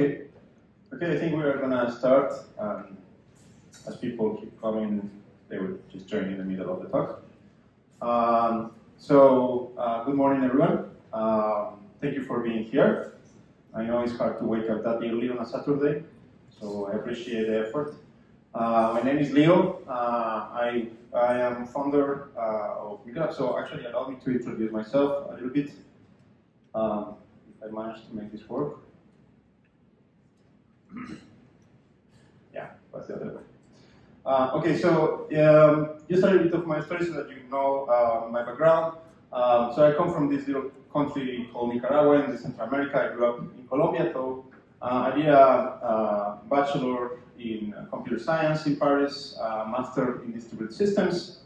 Okay. Okay, I think we are gonna start. Um, as people keep coming, they will just join in the middle of the talk. Um, so, uh, good morning, everyone. Um, thank you for being here. I know it's hard to wake up that early on a Saturday, so I appreciate the effort. Uh, my name is Leo. Uh, I, I am founder uh, of Miga, so actually allow me to introduce myself a little bit. Um, if I manage to make this work. yeah, that's the other way. Uh, okay, so um, just a little bit of my story so that you know uh, my background. Um, so I come from this little country called Nicaragua in Central America. I grew up in Colombia, so uh, I did a, bachelor in computer science in Paris, master in distributed systems.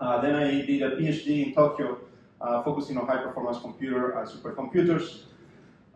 Uh, then I did a PhD in Tokyo, uh, focusing on high performance computer and supercomputers.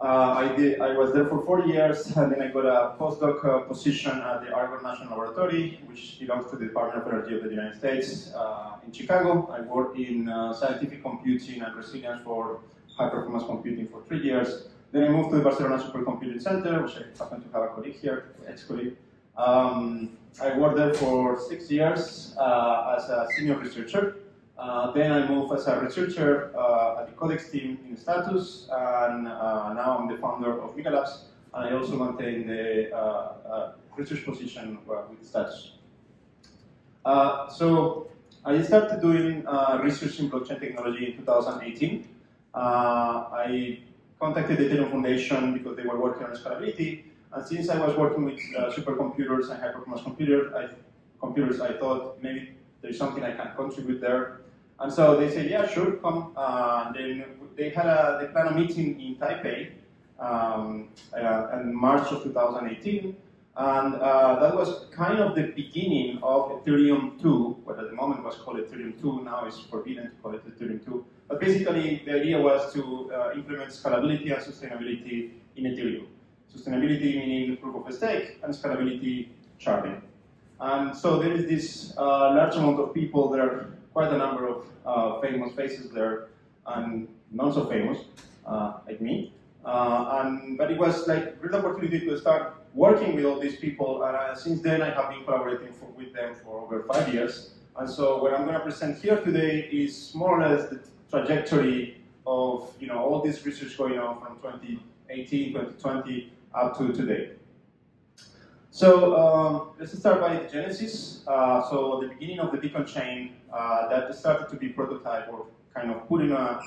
Uh, I, did, I was there for four years, and then I got a postdoc uh, position at the Argonne National Laboratory, which belongs to the Department of Energy of the United States uh, in Chicago. I worked in uh, scientific computing and resilience for high-performance computing for three years. Then I moved to the Barcelona Supercomputing Center, which I happen to have a colleague here, ex-colleague. Um, I worked there for six years uh, as a senior researcher. Uh, then I moved as a researcher uh, at the Codex team in Status, and uh, now I'm the founder of Labs, and I also maintain the uh, uh, research position with Status. so I started doing research in blockchain technology in 2018. I contacted the Ethereum Foundation because they were working on scalability, and since I was working with supercomputers and high-performance computers, I, computers, I thought maybe there's something I can contribute there. And so they said, yeah, sure, come. Uh, then they had a, they planned a meeting in Taipei um, uh, in March of 2018. And uh, that was kind of the beginning of Ethereum 2, what at the moment was called Ethereum 2, now it's forbidden to call it Ethereum 2. But basically, the idea was to uh, implement scalability and sustainability in Ethereum. Sustainability meaning proof of stake, and scalability sharding. And so there is this uh, large amount of people there quite a number of uh, famous faces there, and not so famous, uh, like me. Uh, and but it was like a great opportunity to start working with all these people, and uh, since then I have been collaborating for, with them for over five years. And so what I'm going to present here today is more or less the trajectory of you know all this research going on from 2018, 2020 up to today. So um, let's start by the genesis. Uh, so the beginning of the Beacon chain uh, that started to be prototyped or kind of put in a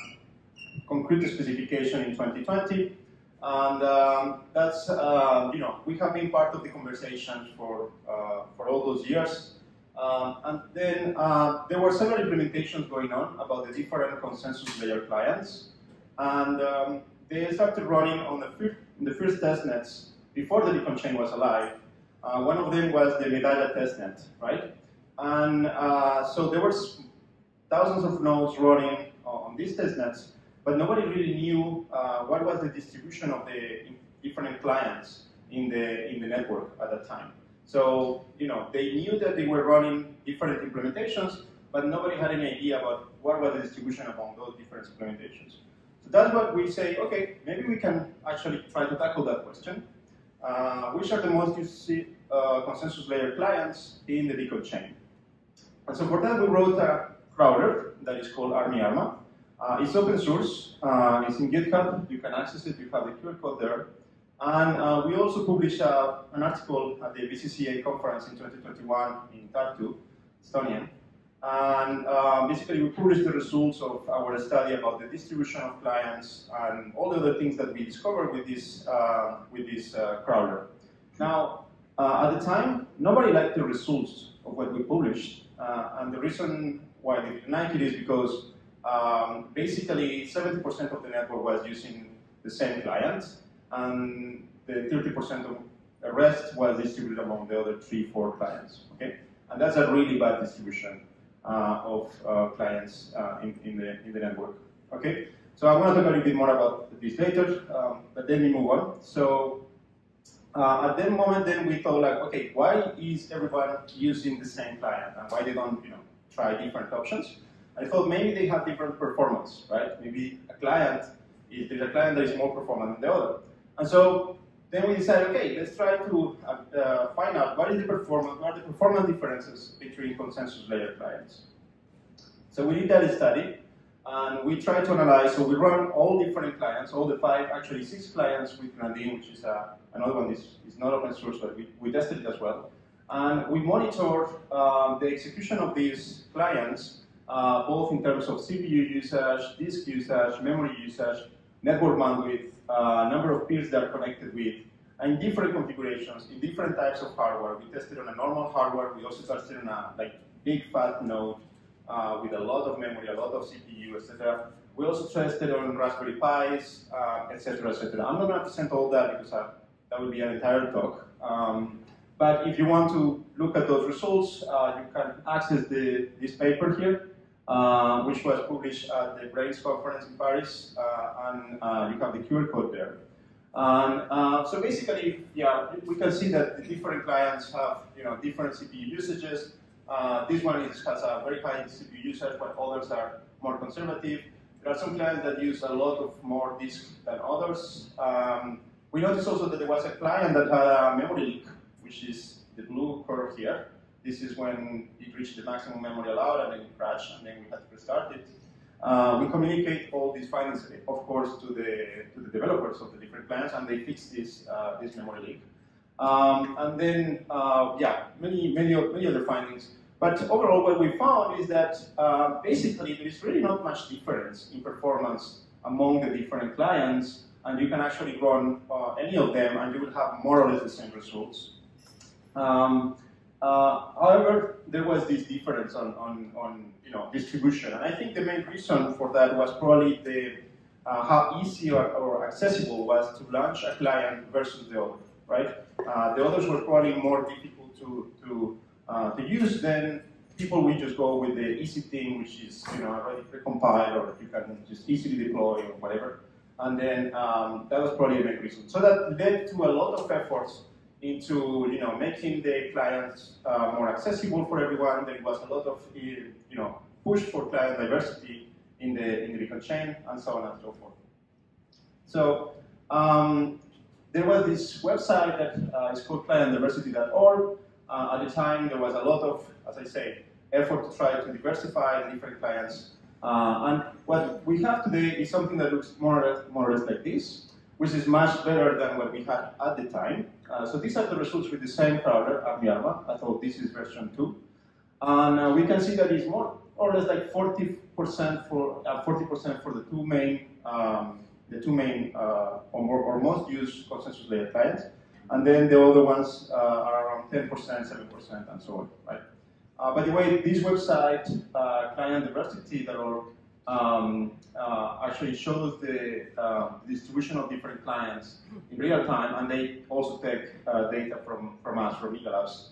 concrete specification in 2020. And um, that's, uh, you know, we have been part of the conversation for, uh, for all those years. Um, and then uh, there were several implementations going on about the different consensus layer clients. And um, they started running on the, first, the first testnets before the Beacon chain was alive. Uh, one of them was the Medalla testnet, right? And uh, so there were thousands of nodes running on these testnets, but nobody really knew uh, what was the distribution of the different clients in the in the network at that time. So you know they knew that they were running different implementations, but nobody had any idea about what was the distribution among those different implementations. So that's what we say. Okay, maybe we can actually try to tackle that question uh, which are the most used uh, consensus layer clients in the Beacon chain. And so for that, we wrote a crawler that is called Armiarma. Uh, it's open source. Uh, it's in GitHub. You can access it. You have the QR code there. And uh, we also published uh, an article at the BCCA conference in 2021 in Tartu, Estonia, and uh, basically, we published the results of our study about the distribution of clients and all the other things that we discovered with this, uh, with this uh, crawler. Now, uh, at the time, nobody liked the results of what we published. Uh, and the reason why they didn't like it is because um, basically 70% of the network was using the same clients, and the 30% of the rest was distributed among the other three, four clients. Okay? And that's a really bad distribution. Uh, of uh, clients uh, in, in, the, in the network. Okay, so I want to talk a little bit more about this later, um, but then we move on. So uh, at that moment, then we thought like, okay, why is everyone using the same client, and why they don't, you know, try different options? I thought maybe they have different performance, right? Maybe a client, is, there's a client that is more performant than the other. And so then we decided, okay, let's try to uh, uh, find out what is the performance, what are the performance differences between consensus layer clients. So we did that study, and we tried to analyze, so we run all different clients, all the five, actually six clients with Grandine, which is uh, another one, this is not open source, but we, we tested it as well. And we monitor um, the execution of these clients, uh, both in terms of CPU usage, disk usage, memory usage, network bandwidth, uh, number of peers they are connected with, and different configurations, in different types of hardware. We tested on a normal hardware, we also tested on a like big fat node uh, with a lot of memory, a lot of CPU, etc. We also tested on Raspberry Pis, etc., uh, etc. I'm not going to present all that because uh, that would be an entire talk. Um, but if you want to look at those results, uh, you can access the, this paper here, uh, which was published at the Brains conference in Paris, uh, and uh, you have the QR code there. And uh, so basically, yeah, we can see that the different clients have you know different CPU usages. This one is, has a very high CPU usage, but others are more conservative. There are some clients that use a lot of more disk than others. Um, we noticed also that there was a client that had a memory leak which is the blue curve here. This is when it reached the maximum memory allowed and then it crashed and then we had to restart it. Uh, we communicate all these findings, of course, to the, to the developers of the different clients and they fix this, uh, this memory leak. Um, and then, uh, yeah, many, many, many other findings. But overall, what we found is that uh, basically there is really not much difference in performance among the different clients, and you can actually run uh, any of them, and you will have more or less the same results. Um, uh, however, there was this difference on, on, on, you know, distribution. And I think the main reason for that was probably the, uh, how easy or, or, accessible was to launch a client versus the other, right? Uh, the others were probably more difficult to, to, uh, to use than people will just go with the easy thing, which is you know already precompiled, or you can just easily deploy or whatever. And then um, that was probably the main reason. So that led to a lot of efforts into you know making the clients uh, more accessible for everyone. There was a lot of you know push for client diversity in the in the Beacon chain and so on and so forth. So um, there was this website that uh, is called clientdiversity.org. Uh, at the time, there was a lot of, as I say, effort to try to diversify the different clients. Uh, and what we have today is something that looks more or less, more or less like this which is much better than what we had at the time. Uh, so these are the results with the same crawler, Armiarma. I thought this is version 2. And uh, we can see that it's more or less like 40% for 40% uh, for the two main um, the two main uh, or, more, or most used consensus layer clients, and then the other ones uh, are around 10%, 7%, and so on. Right. Uh, by the way, this website, clientdiversity.org, um, uh, actually shows the uh, distribution of different clients in real time, and they also take uh, data from, from us, from Miga Labs,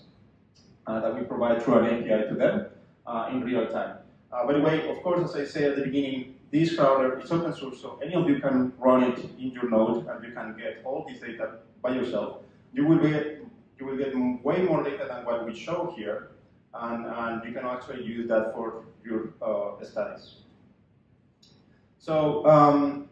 uh, that we provide through an API to them uh, in real time. Uh, by the way, of course, as I said at the beginning, this crawler is open source, so any of you can run it in your node, and you can get all this data by yourself. You will get you will get way more data than what we show here, and, and you can actually use that for your studies. So um,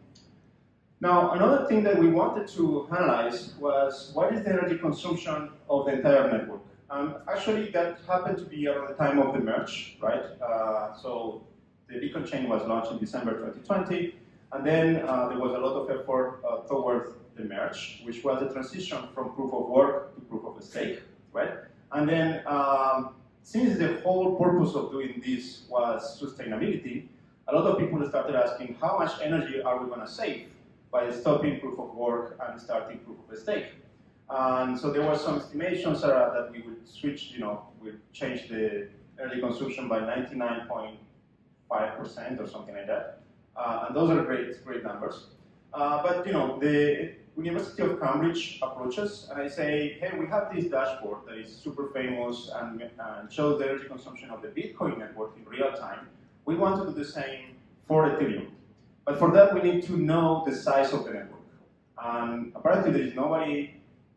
now another thing that we wanted to analyze was what is the energy consumption of the entire network? And actually that happened to be around the time of the merge, right? Uh, so the Beacon chain was launched in December 2020, and then uh, there was a lot of effort uh, towards the merge, which was a transition from proof of work to proof of stake, right? And then um, since the whole purpose of doing this was sustainability, a lot of people started asking how much energy are we going to save by stopping proof of work and starting proof of stake. And so there were some estimations uh, that we would switch, you know, we would change the energy consumption by 99.5% or something like that. Uh, and those are great, great numbers. Uh, but you know, the University of Cambridge approaches, and I say, hey, we have this dashboard that is super famous and, and shows the energy consumption of the Bitcoin network in real time. We want to do the same for Ethereum. But for that, we need to know the size of the network. And apparently, there is nobody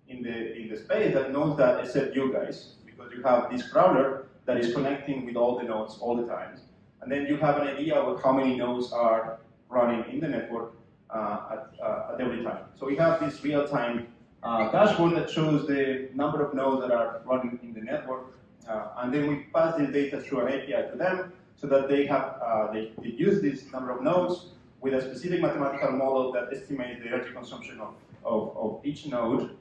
in the, in the space that knows that except you guys, because you have this crawler that is connecting with all the nodes all the time. And then you have an idea of how many nodes are running in the network uh, at, uh, at every time. So we have this real-time uh, dashboard that shows the number of nodes that are running in the network. Uh, and then we pass this data through an API to them so that they have uh, they, they, use this number of nodes with a specific mathematical model that estimates the energy consumption of, of, of each node.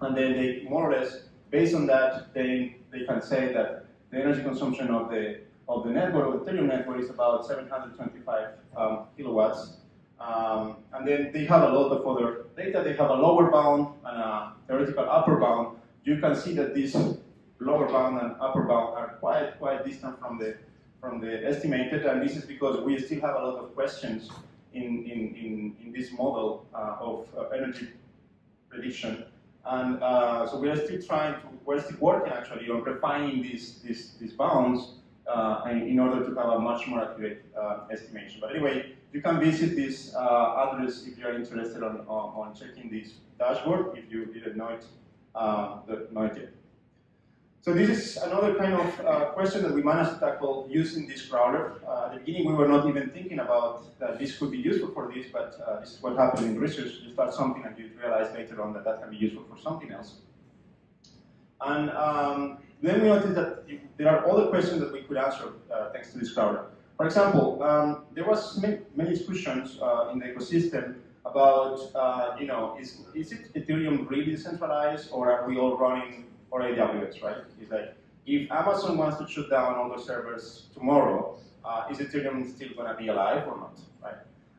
And then they more or less, based on that, they, they can say that the energy consumption of the of the network, of the Ethereum network, is about 725 um, kilowatts. Um, and then they have a lot of other data. They have a lower bound and a theoretical upper bound. You can see that this lower bound and upper bound are quite quite distant from the from the estimated, and this is because we still have a lot of questions in in in, in this model uh, of uh, energy prediction. And uh, so we are still trying to, we're still working actually on refining these, these, these bounds uh, in order to have a much more accurate uh, estimation. But anyway, you can visit this uh, address if you're interested on, on, on, checking this dashboard, if you didn't know it, uh, know it yet. So this is another kind of uh, question that we managed to tackle using this crawler. Uh, at the beginning, we were not even thinking about that this could be useful for this, but uh, this is what happened in research. You start something and you realize later on that that can be useful for something else. And um, then we noticed that there are other questions that we could answer uh, thanks to this crawler. For example, um, there was many, discussions uh, in the ecosystem about, uh, you know, is, is it Ethereum really decentralized or are we all running or AWS, right? It's like, if Amazon wants to shut down all the servers tomorrow, uh, is Ethereum still going to be alive or not, right?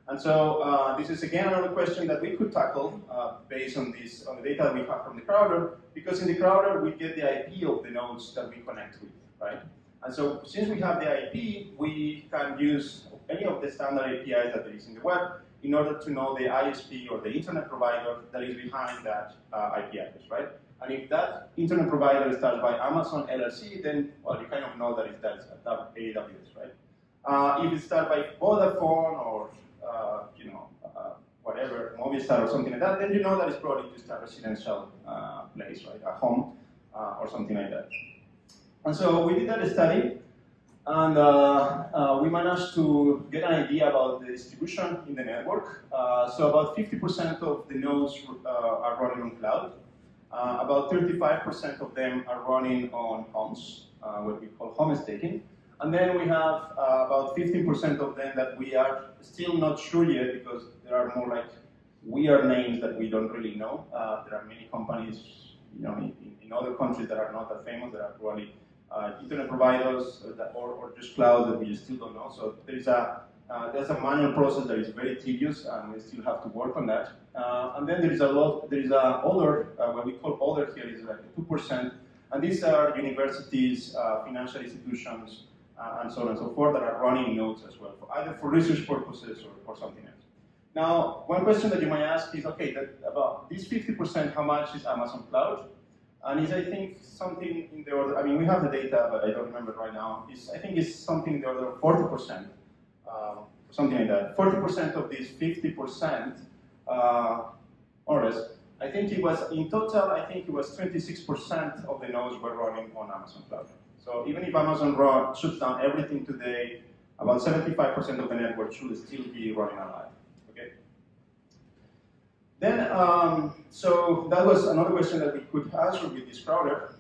And so uh, this is again another question that we could tackle uh, based on this on the data we have from the crawler, because in the crawler we get the IP of the nodes that we connect with, right? And so since we have the IP, we can use any of the standard APIs that there is in the web in order to know the ISP or the internet provider that is behind that uh, IP address, right? And if that internet provider starts by Amazon LLC, then, well, you kind of know that it's at AWS, right? Uh, if it starts by Vodafone or, uh, you know, uh, whatever, Movistar or something like that, then you know that it's probably just a residential uh, place, right? A home uh, or something like that. And so we did that study, and uh, we managed to get an idea about the distribution in the network. so about 50% of the nodes are running on cloud, uh, about 35% of them are running on homes, uh, what we call home staking. And then we have uh, about 15% of them that we are still not sure yet because there are more like weird names that we don't really know. Uh, there are many companies you know, in, in, other countries that are not that famous, that are probably uh, internet providers that, or, or just cloud that we still don't know. So there is a uh, there's a manual process that is very tedious, and we still have to work on that. Uh, and then there is a lot, there is a other, uh, what we call other here is like 2%, and these are universities, uh, financial institutions, uh, and so on and so forth that are running nodes as well, for either for research purposes or for something else. Now, one question that you might ask is, okay, that about this 50%, how much is Amazon Cloud? And is I think something in the order, I mean, we have the data, but I don't remember right now. Is I think it's something in the order of 40% um, something like that. 40% of these 50%, uh, or less, I think it was, in total, I think it was 26% of the nodes were running on Amazon Cloud. So even if Amazon shuts down everything today, about 75% of the network should still be running online. Okay. Then, um, so that was another question that we could answer with this crawler.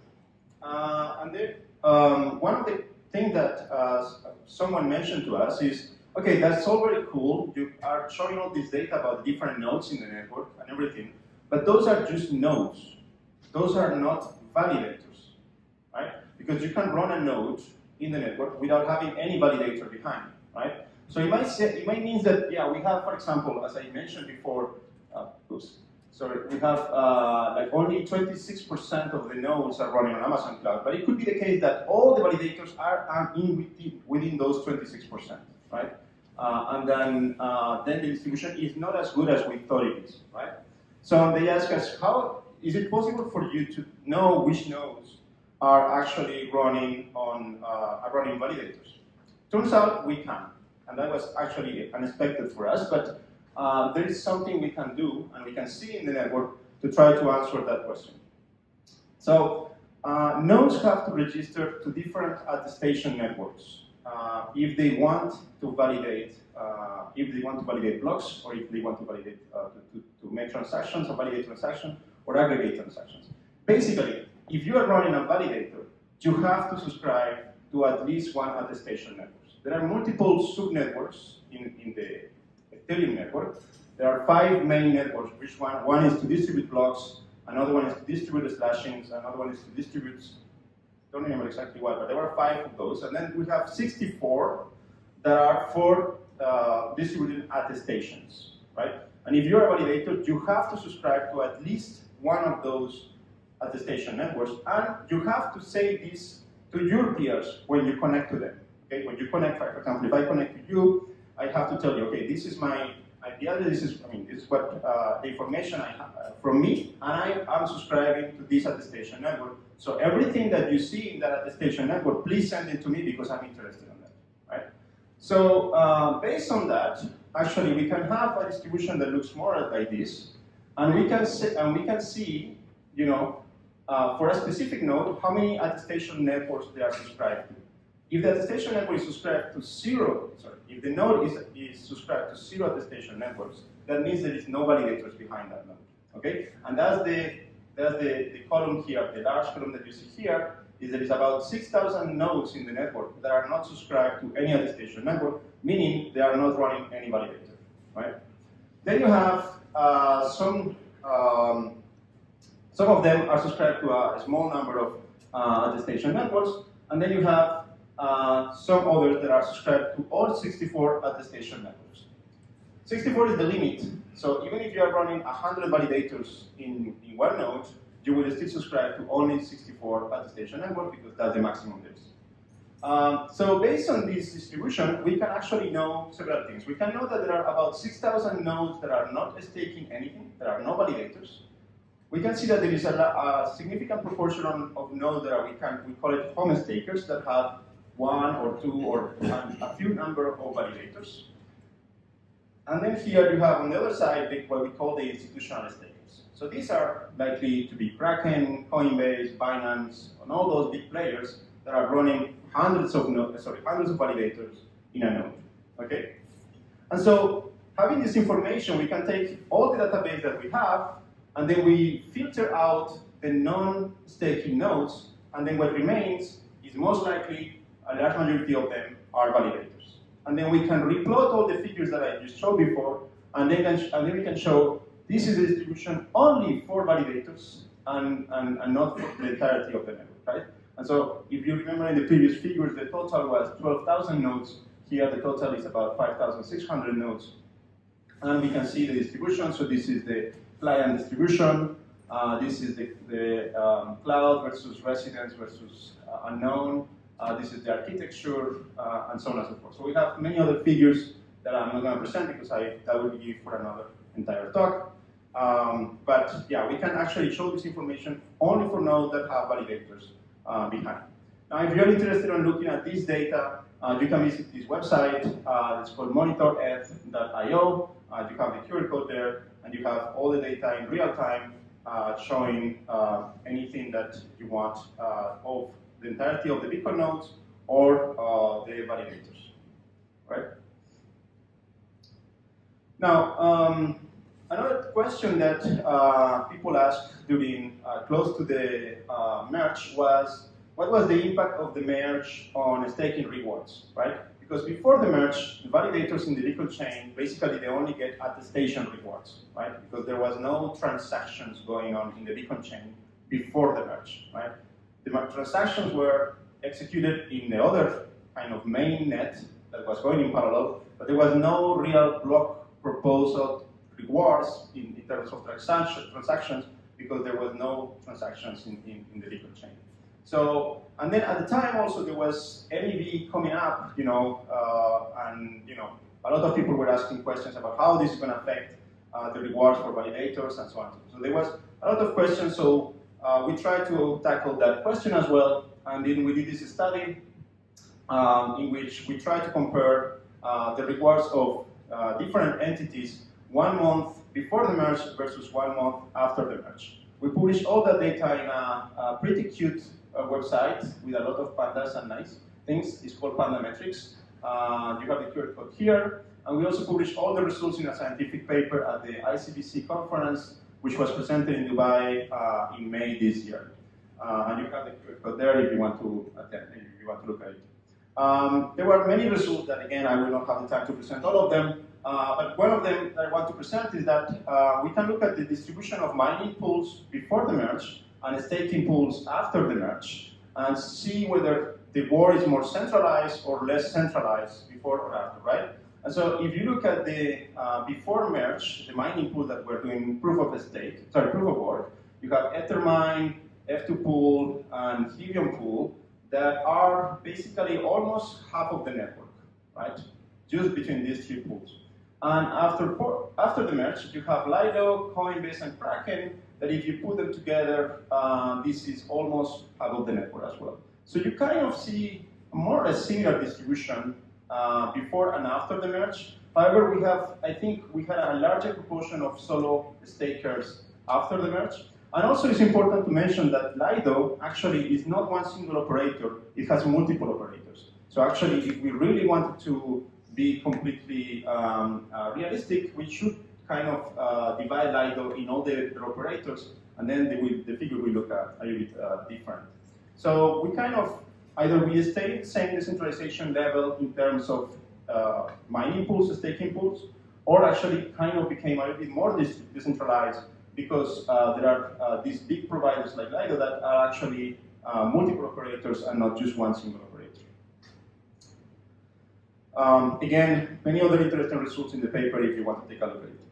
Uh, and then, um, one of the things that uh, someone mentioned to us is Okay, that's all very cool. You are showing all this data about different nodes in the network and everything, but those are just nodes. Those are not validators, right? Because you can run a node in the network without having any validator behind, right? So it might say, it might mean that yeah, we have, for example, as I mentioned before, uh, oops, sorry, we have uh, like only 26% of the nodes are running on Amazon Cloud, but it could be the case that all the validators are, in within those 26% right? Uh, and then, uh, then the distribution is not as good as we thought it is, right? So they ask us, how is it possible for you to know which nodes are actually running on uh, running validators? Turns out we can, and that was actually unexpected for us, but uh, there is something we can do and we can see in the network to try to answer that question. So uh, nodes have to register to different attestation networks uh, if they want to validate, uh, if they want to validate blocks, or if they want to validate uh, to, to, make transactions or validate transactions, or aggregate transactions. Basically, if you are running a validator, you have to subscribe to at least one attestation network. There are multiple subnetworks in, in the Ethereum network. There are five main networks, which one? One is to distribute blocks, another one is to distribute slashings, another one is to distribute, don't remember exactly what, but there were five of those. And then we have 64 that are for uh, distributed attestations, right? And if you're a validator, you have to subscribe to at least one of those attestation networks, and you have to say this to your peers when you connect to them. Okay, when you connect, for example, if I connect to you, I have to tell you, okay, this is my address, this is, I mean, this is what uh, the information I have uh, from me, and I am subscribing to this attestation network. So everything that you see in that attestation network, please send it to me because I'm interested in that, right? So uh, based on that, actually we can have a distribution that looks more like this, and we can see, and we can see, you know, uh, for a specific node, how many attestation networks they are subscribed to. If the attestation network is subscribed to zero, sorry, if the node is, is subscribed to zero attestation networks, that means there is no validators behind that node. Okay? And that's the that's the, the column here, the large column that you see here, is there is about 6,000 nodes in the network that are not subscribed to any attestation network, meaning they are not running any validator, right? Then you have uh, some um, some of them are subscribed to a, small number of uh, attestation networks, and then you have uh, some others that are subscribed to all 64 attestation networks. 64 is the limit, so even if you are running 100 validators in, in one node, you will still subscribe to only 64 attestation networks because that's the maximum there is. Um, so based on this distribution, we can actually know several things. We can know that there are about 6,000 nodes that are not staking anything, there are no validators we can see that there is a, a significant proportion of nodes that we can we call it home stakers that have one or two or a few number of validators. And then here you have on the other side what we call the institutional stakers. So these are likely to be Kraken, Coinbase, Binance, and all those big players that are running hundreds of nodes, sorry, hundreds of validators in a node. Okay? And so having this information, we can take all the database that we have and then we filter out the non-staking nodes, and then what remains is most likely a large majority of them are validators. And then we can replot all the figures that I just showed before, and then, and then we can show this is the distribution only for validators and, and, and not for the entirety of the network, right? And so if you remember in the previous figures, the total was 12,000 nodes. Here the total is about 5,600 nodes. And we can see the distribution. So this is the client distribution. Uh, this is the, the um, cloud versus residence versus uh, unknown. Uh, this is the architecture, uh, and so on and so forth. So we have many other figures that I'm not going to present because I, that will be for another entire talk. Um, but yeah, we can actually show this information only for nodes that have validators uh, behind. Now, if you're interested in looking at this data, uh, you can visit this website. it's called monitoreth.io. you have the QR code there and you have all the data in real time uh, showing uh, anything that you want uh, of the entirety of the Beacon nodes or uh, the validators, right? Now, um, another question that uh, people asked during uh, close to the merge was, what was the impact of the merge on staking rewards, right? Because before the merge, the validators in the Liquid chain, basically they only get attestation rewards, right? Because there was no transactions going on in the Beacon chain before the merge, right? The transactions were executed in the other kind of main net that was going in parallel, but there was no real block proposal rewards in, in terms of transaction, transactions because there was no transactions in, in, in the Liquid chain. So, and then at the time also there was MEV coming up, you know, uh, and you know, a lot of people were asking questions about how this is going to affect uh, the rewards for validators and so on. So there was a lot of questions. So uh, we tried to tackle that question as well, and then we did this study um, in which we tried to compare uh, the rewards of uh, different entities one month before the merge versus one month after the merge. We published all that data in a, a pretty cute a website with a lot of pandas and nice things. It's called Pandametrics. Uh, you have the QR code here. And we also publish all the results in a scientific paper at the ICBC conference which was presented in Dubai uh, in May this year. Uh, and you have the QR code there if you want to attend, if you want to look at it. Um, there were many results that, again, I will not have the time to present all of them, uh, but one of them that I want to present is that uh, we can look at the distribution of mining pools before the merge and staking pools after the merge and see whether the war is more centralized or less centralized before or after, right? And so if you look at the uh, before merge, the mining pool that we're doing proof of stake, sorry, proof of work, you have Ethermine, F2 pool, and Hiveon pool that are basically almost half of the network, right? Just between these three pools. And after, after the merge, you have Lido, Coinbase, and Kraken that if you put them together, uh, this is almost half of the network as well. So you kind of see more or less similar distribution uh, before and after the merge. However, we have, I think we had a larger proportion of solo stakers after the merge. And also it's important to mention that Lido actually is not one single operator, it has multiple operators. So actually, if we really wanted to be completely um, uh, realistic, we should kind of uh, divide Lido in all the, the operators, and then the, the, figure will look at a little bit uh, different. So we kind of either we stay same decentralization level in terms of uh, mining pools, staking pools, or actually kind of became a little bit more decentralized because uh, there are uh, these big providers like Lido that are actually uh, multiple operators and not just one single operator. Um, again, many other interesting results in the paper if you want to take a look at it.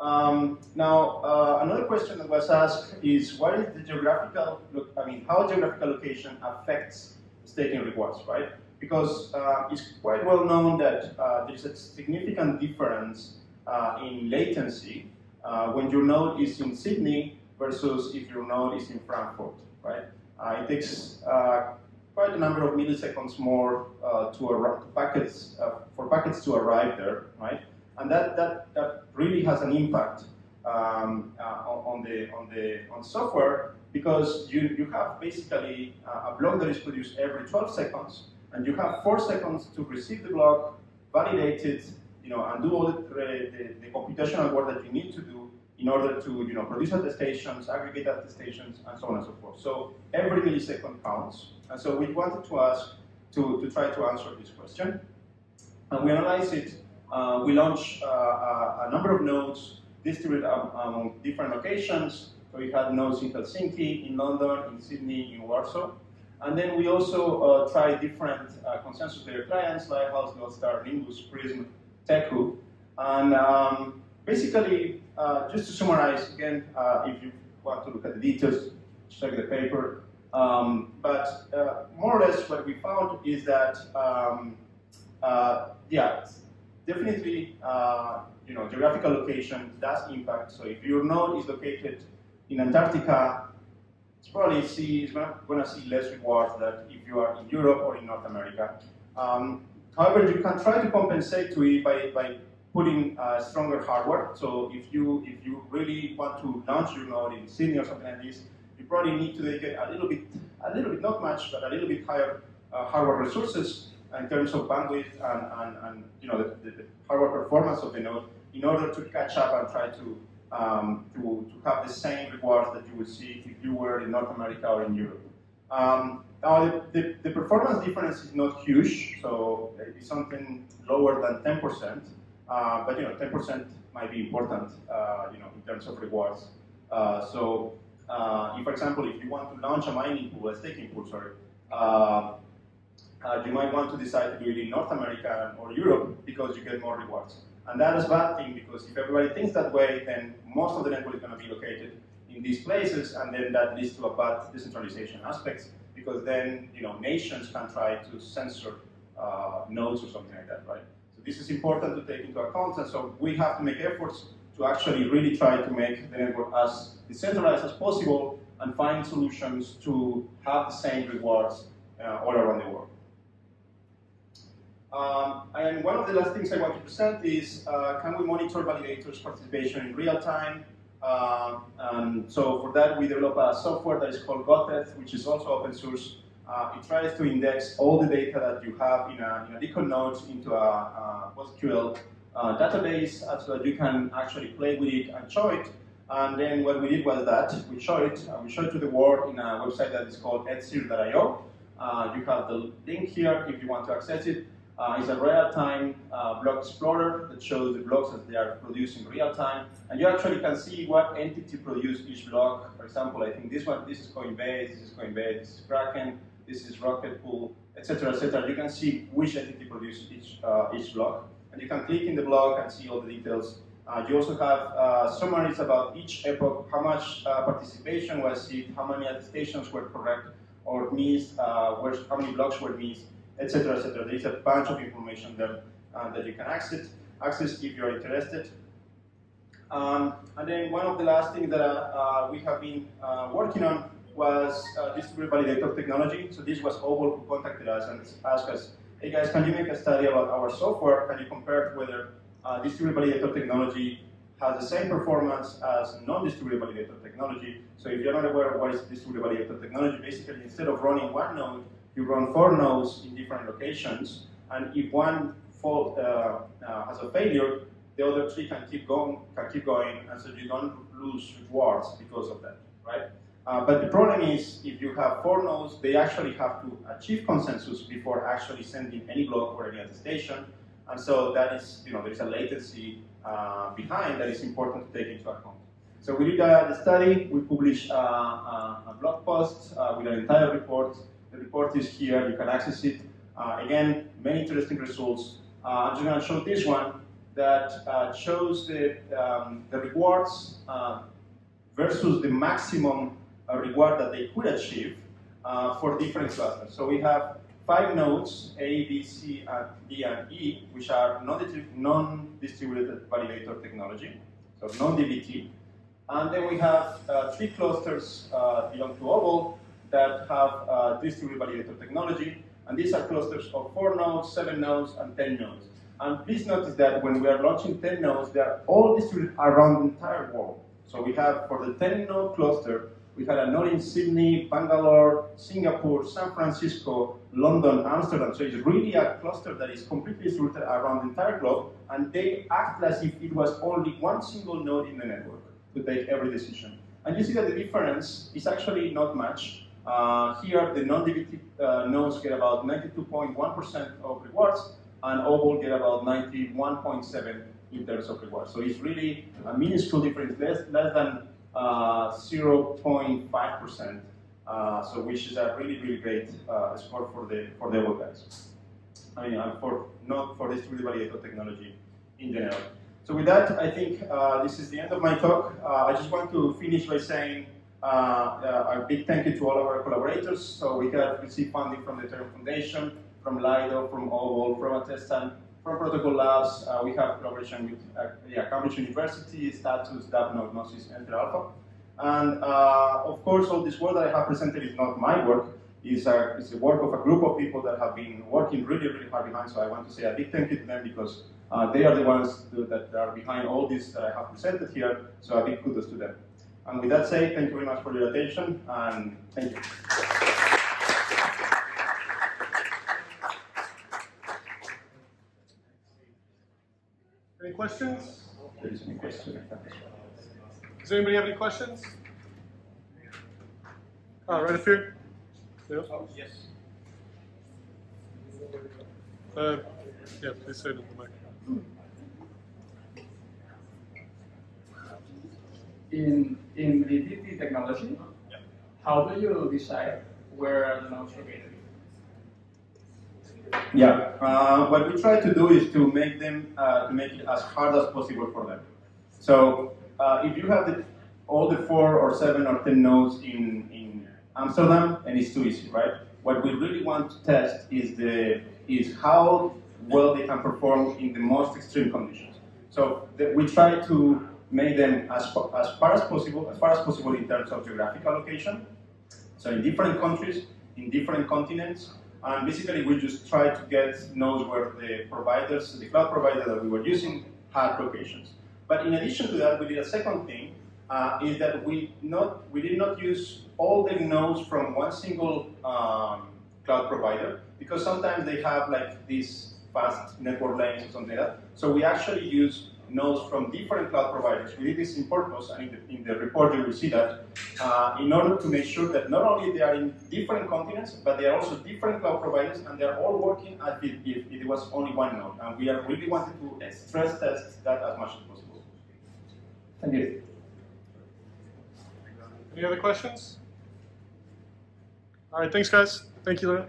Um, now, uh, another question that was asked is what is the geographical, I mean, how geographical location affects staking rewards, right? Because uh, it's quite well known that uh, there's a significant difference uh, in latency uh, when your node is in Sydney versus if your node is in Frankfurt, right? Uh, it takes quite a number of milliseconds more to, packets, for packets to arrive there, right? and that, that, that really has an impact um, uh, on, the, on, the, on software because you, you have basically uh, a block that is produced every 12 seconds, and you have four seconds to receive the block, validate it, you know, and do all the, the, the computational work that you need to do in order to you know, produce attestations, aggregate attestations, and so on and so forth. So every millisecond counts. And so we wanted to ask to, to try to answer this question. And we analyze it uh, we launched uh, a, number of nodes distributed among different locations. So we had nodes in Helsinki, in London, in Sydney, in Warsaw. And then we also uh, tried different uh, consensus layer clients, Lighthouse, Lodestar, Nimbus, Prism, Teku. And um, basically, uh, just to summarize again, uh, if you want to look at the details, check the paper. Um, but uh, more or less what we found is that, um, yeah, definitely, uh, you know, geographical location does impact. So if your node is located in Antarctica, it's probably see, it's going to see less rewards than if you are in Europe or in North America. Um, however, you can try to compensate to it by, by putting uh, stronger hardware. So if you if you really want to launch your node in Sydney or something like this, you probably need to dedicate a little bit, a little bit, not much, but a little bit higher uh, hardware resources in terms of bandwidth and, and, and you know, the, the, hardware performance of the node in order to catch up and try to, um, to, to have the same rewards that you would see if you were in North America or in Europe. Um, now, the, the, the, performance difference is not huge, so it's something lower than 10%, uh, but you know, 10% might be important, uh, you know, in terms of rewards. Uh, so, uh, if, for example, if you want to launch a mining pool, a staking pool, sorry, uh, you might want to decide to do it in North America or Europe because you get more rewards. And that is a bad thing because if everybody thinks that way, then most of the network is going to be located in these places, and then that leads to a bad decentralization aspects because then you know nations can try to censor uh, nodes or something like that, right? So this is important to take into account, and so we have to make efforts to actually really try to make the network as decentralized as possible and find solutions to have the same rewards uh, all around the world. Um, and one of the last things I want to present is, uh, can we monitor validators' participation in real time? Uh, so for that, we develop a software that is called Goteth, which is also open source. Uh, it tries to index all the data that you have in a, in a Beacon nodes into a, a PostgreSQL uh, database uh, so that you can actually play with it and show it. And then what we did was that we showed it, uh, we show it to the world in a website that is called ethseer.io. Uh, you have the link here if you want to access it. Uh, it's a real-time uh, block explorer that shows the blocks as they are producing real time. And you actually can see what entity produced each block. For example, I think this one, this is Coinbase, this is Coinbase, this is Kraken, this is Rocket Pool, etc., etc. You can see which entity produced each, uh, each block. And you can click in the block and see all the details. Uh, you also have uh, summaries about each epoch, how much uh, participation was it, how many attestations were correct or missed, how many blocks were missed, etc., etc. There is a bunch of information there uh, that you can access, access if you're interested. Um, and then one of the last things that uh, we have been uh, working on was uh, distributed validator technology. So this was Obol who contacted us and asked us, hey guys, can you make a study about our software? Can you compare whether uh, distributed validator technology has the same performance as non-distributed validator technology. So if you're not aware of what is distributed validator technology, basically instead of running one node, you run four nodes in different locations, and if one uh, uh, has a failure, the other three can keep going, can keep going, and so you don't lose rewards because of that, right? Uh, but the problem is, if you have four nodes, they actually have to achieve consensus before actually sending any block or any attestation, and so that is, you know, there's a latency uh, behind that is important to take into account. So we did a, study, we published uh, a, a blog post uh, with an entire report the report is here, you can access it. Uh, again, many interesting results. Uh, I'm just to show this one that uh, shows the, um, the rewards uh, versus the maximum uh, reward that they could achieve uh, for different clusters. So we have five nodes, A, B, C, and D, and E, which are non-distributed validator technology, so non-DVT. And then we have three clusters belong to Obol, that have uh, distributed validator technology, and these are clusters of 4 nodes, 7 nodes, and 10 nodes. And please notice that when we are launching 10 nodes, they are all distributed around the entire world. So we have, for the 10 node cluster, we had a node in Sydney, Bangalore, Singapore, San Francisco, London, Amsterdam. So it's really a cluster that is completely distributed around the entire globe, and they act as if it was only one single node in the network to take every decision. And you see that the difference is actually not much. Uh, here, the non-DVT uh, nodes get about 92.1% of rewards, and Obol get about 91.7 in terms of rewards. So it's really a minuscule difference, less, less than 0.5%. Uh, uh, so which is a really, really great uh, score for the for the Obol guys. I mean, for not for distributed validator technology in general. So with that, I think uh, this is the end of my talk. I just want to finish by saying a big thank you to all of our collaborators. So we have received funding from the Ethereum Foundation, from Lido, from Obol, from Attestant, from Protocol Labs. Uh, we have collaboration with uh, yeah, Cambridge University, Status, DAppNode, Gnosis, and Alpha. And uh, of course, all this work that I have presented is not my work. It's, a, it's the work of a group of people that have been working really, really hard behind. So I want to say a big thank you to them because uh, they are the ones that are behind all this that I have presented here. So a big kudos to them. And with that said, thank you very much for your attention, and thank you. Any questions? There is any question. Does anybody have any questions? Oh, right up here. Oh, yes. Uh, yeah, please say it in the mic. In in DVT technology, yeah. how do you decide where the nodes are located? Yeah, uh, what we try to do is to make them uh, to make it as hard as possible for them. So uh, if you have the, all the four or seven or ten nodes in in Amsterdam, and it's too easy, right? What we really want to test is the is how well they can perform in the most extreme conditions. So the, we try to make them as, as far as possible, as far as possible in terms of geographical location. So in different countries, in different continents, and basically we just try to get nodes where the providers, the cloud provider that we were using had locations. But in addition to that, we did a second thing, uh, is that we not we did not use all the nodes from one single um, cloud provider because sometimes they have like these fast network lanes or something like that. So we actually use nodes from different cloud providers. We did this in purpose, and in the, in the report you will see that, uh, in order to make sure that not only they are in different continents, but they are also different cloud providers, and they are all working as if, if it was only one node. And we are really wanting to stress test that as much as possible. Thank you. Any other questions? All right, thanks, guys. Thank you, Larry.